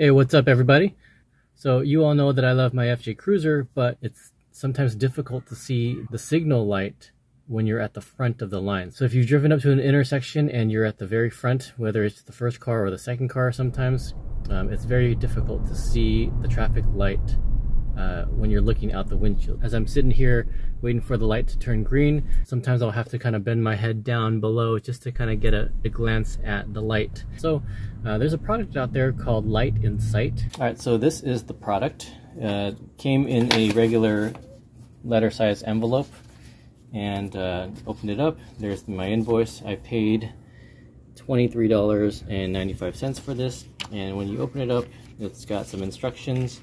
Hey, what's up everybody? So you all know that I love my FJ Cruiser, but it's sometimes difficult to see the signal light when you're at the front of the line. So if you've driven up to an intersection and you're at the very front, whether it's the first car or the second car sometimes, um, it's very difficult to see the traffic light uh, when you're looking out the windshield. As I'm sitting here waiting for the light to turn green, sometimes I'll have to kind of bend my head down below just to kind of get a, a glance at the light. So uh, there's a product out there called Light in Sight. All right, so this is the product. Uh, came in a regular letter size envelope and uh, opened it up. There's my invoice. I paid $23.95 for this. And when you open it up, it's got some instructions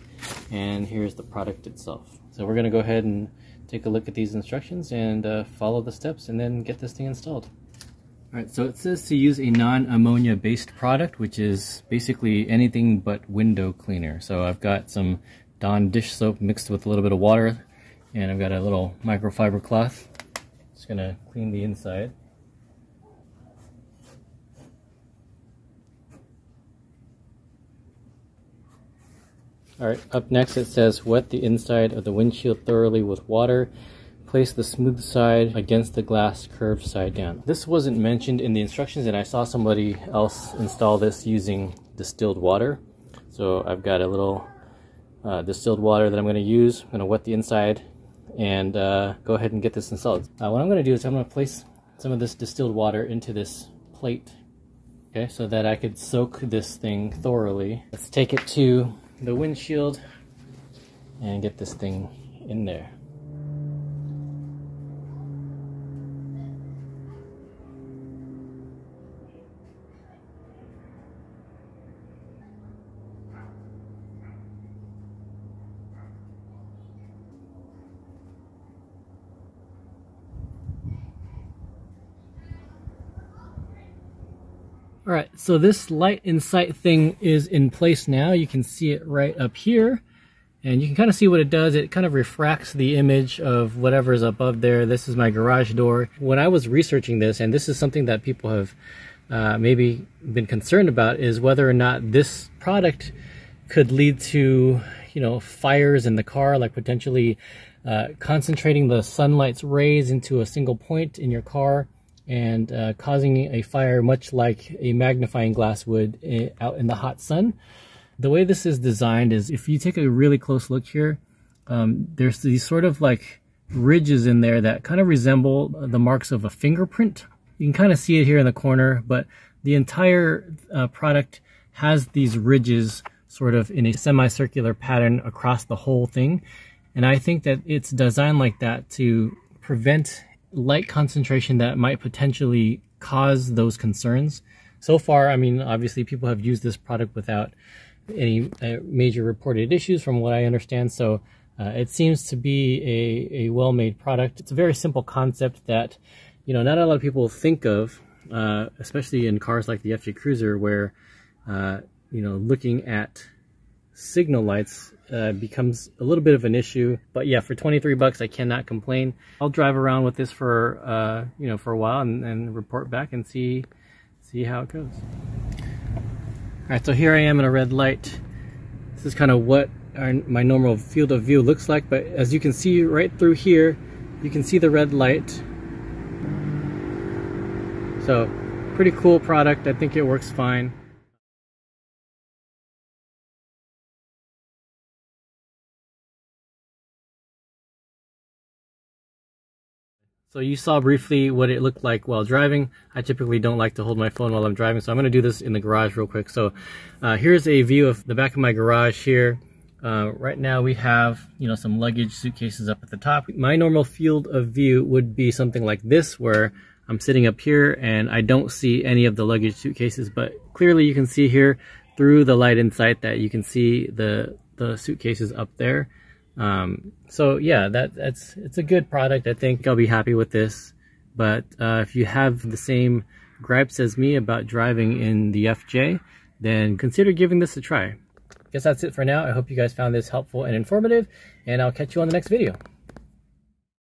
and here's the product itself. So we're gonna go ahead and take a look at these instructions and uh, follow the steps and then get this thing installed. All right, so it says to use a non-ammonia based product, which is basically anything but window cleaner. So I've got some Dawn dish soap mixed with a little bit of water, and I've got a little microfiber cloth. Just gonna clean the inside. Alright, up next it says wet the inside of the windshield thoroughly with water. Place the smooth side against the glass curved side down. This wasn't mentioned in the instructions and I saw somebody else install this using distilled water. So I've got a little uh, distilled water that I'm going to use. I'm going to wet the inside and uh, go ahead and get this installed. Uh, what I'm going to do is I'm going to place some of this distilled water into this plate okay, so that I could soak this thing thoroughly. Let's take it to the windshield and get this thing in there. All right, so this light in sight thing is in place now. You can see it right up here. And you can kind of see what it does. It kind of refracts the image of whatever's above there. This is my garage door. When I was researching this, and this is something that people have uh, maybe been concerned about, is whether or not this product could lead to, you know, fires in the car, like potentially uh, concentrating the sunlight's rays into a single point in your car and uh, causing a fire much like a magnifying glass would eh, out in the hot sun. The way this is designed is if you take a really close look here, um, there's these sort of like ridges in there that kind of resemble the marks of a fingerprint. You can kind of see it here in the corner, but the entire uh, product has these ridges sort of in a semicircular pattern across the whole thing. And I think that it's designed like that to prevent light concentration that might potentially cause those concerns. So far, I mean, obviously people have used this product without any uh, major reported issues from what I understand. So uh, it seems to be a, a well-made product. It's a very simple concept that, you know, not a lot of people think of, uh, especially in cars like the FJ Cruiser where, uh, you know, looking at signal lights uh, becomes a little bit of an issue. But yeah, for 23 bucks, I cannot complain. I'll drive around with this for, uh, you know, for a while and, and report back and see, see how it goes. All right, so here I am in a red light. This is kind of what our, my normal field of view looks like, but as you can see right through here, you can see the red light. So pretty cool product. I think it works fine. So you saw briefly what it looked like while driving. I typically don't like to hold my phone while I'm driving, so I'm gonna do this in the garage real quick. So uh, here's a view of the back of my garage here. Uh, right now we have, you know, some luggage suitcases up at the top. My normal field of view would be something like this where I'm sitting up here and I don't see any of the luggage suitcases, but clearly you can see here through the light in sight that you can see the, the suitcases up there. Um, so yeah, that that's it's a good product. I think I'll be happy with this. But uh, if you have the same gripes as me about driving in the FJ, then consider giving this a try. I guess that's it for now. I hope you guys found this helpful and informative, and I'll catch you on the next video.